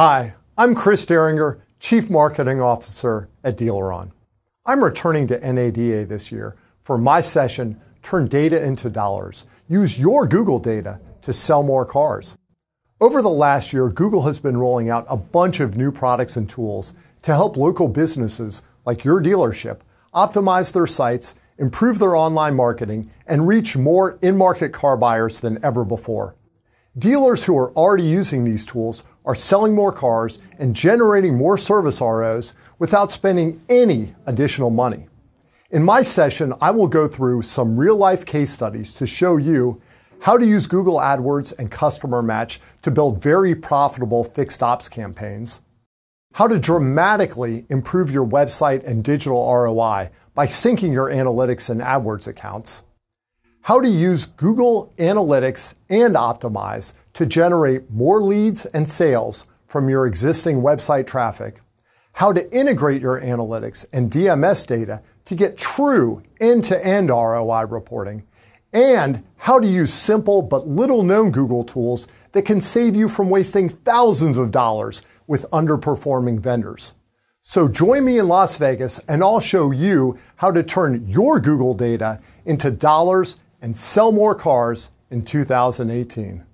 Hi, I'm Chris Deringer, Chief Marketing Officer at DealerOn. I'm returning to NADA this year for my session, Turn Data into Dollars. Use your Google data to sell more cars. Over the last year, Google has been rolling out a bunch of new products and tools to help local businesses like your dealership optimize their sites, improve their online marketing, and reach more in-market car buyers than ever before. Dealers who are already using these tools are selling more cars and generating more service ROs without spending any additional money. In my session, I will go through some real life case studies to show you how to use Google AdWords and Customer Match to build very profitable fixed ops campaigns, how to dramatically improve your website and digital ROI by syncing your analytics and AdWords accounts, how to use Google Analytics and Optimize to generate more leads and sales from your existing website traffic, how to integrate your analytics and DMS data to get true end-to-end ROI reporting, and how to use simple but little known Google tools that can save you from wasting thousands of dollars with underperforming vendors. So join me in Las Vegas and I'll show you how to turn your Google data into dollars and sell more cars in 2018.